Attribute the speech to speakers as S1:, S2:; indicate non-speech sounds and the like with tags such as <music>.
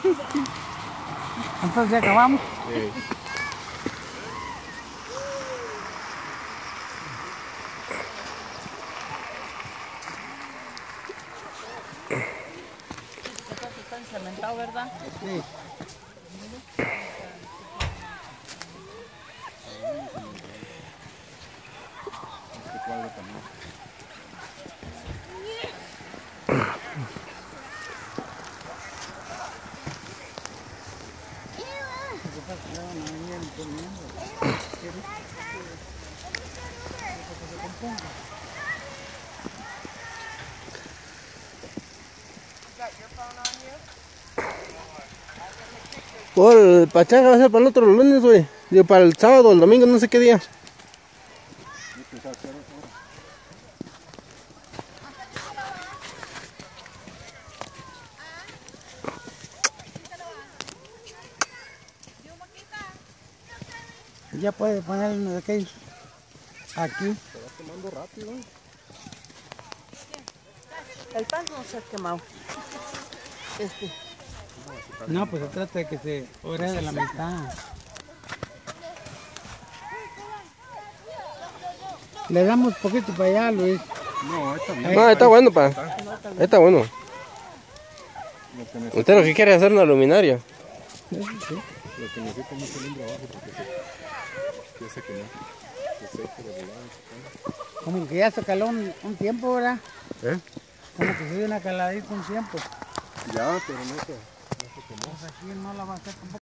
S1: <laughs> Entonces ya acabamos.
S2: Sí.
S3: Está encementado, ¿verdad?
S1: Sí.
S4: Oh, el pachanga va a ser para el otro lunes, güey. Digo, para el sábado el domingo, no sé qué día.
S1: Ya puede poner uno de aquellos. Aquí.
S2: Se va quemando rápido.
S3: El pan no se ha quemado. Este.
S1: No, pues se trata de que se ore de la mitad. Le damos poquito para allá, Luis.
S2: No, esta no.
S4: No, está bueno, pa. Está bueno. Usted lo que quiere es hacer una luminaria.
S1: Sí.
S2: Lo que necesito es un cilindro abajo porque se, ya se quemó. Se seca de volada. se.
S1: Como que ya se caló un, un tiempo, ¿verdad?
S2: ¿Eh?
S1: Como que se dio una caladita un tiempo.
S2: Ya, pero no se, no se quemó.
S1: Pues aquí no la va a hacer tampoco.